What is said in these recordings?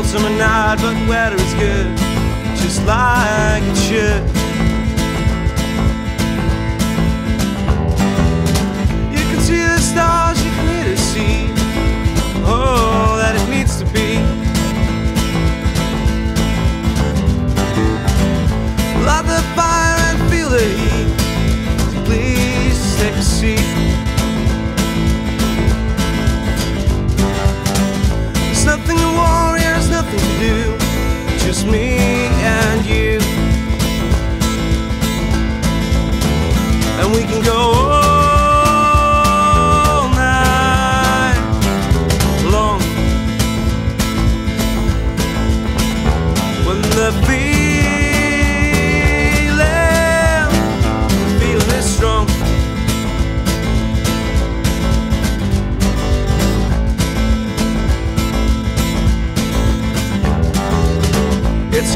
summer night, but the weather is good, just like it should. You can see the stars, you can hear the sea. Oh, that it needs to be. Light the fire and feel the heat. Please take a seat.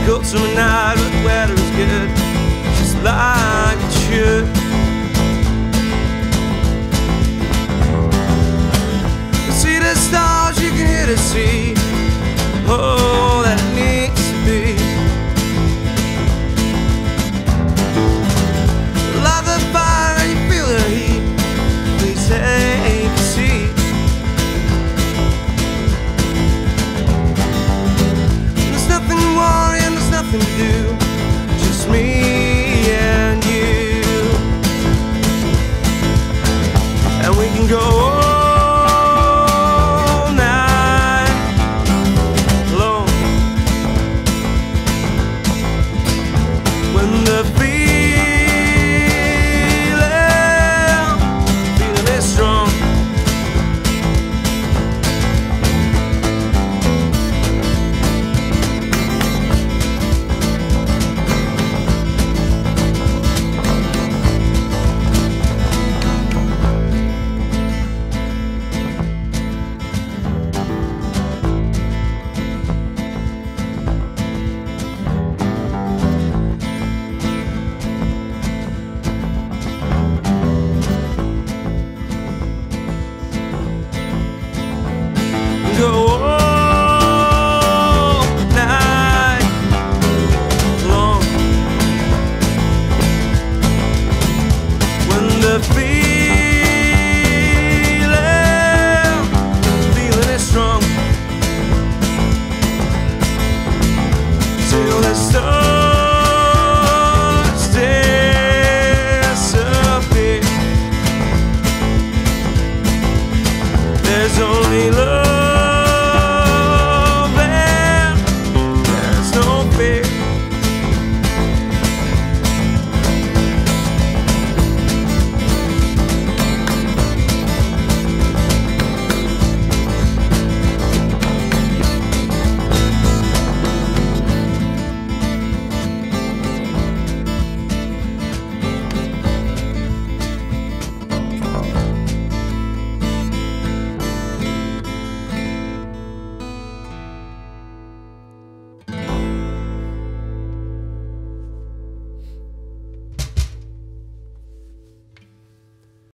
Cold summer night, but the weather is good, just like it should. See the stars, you can hear the sea.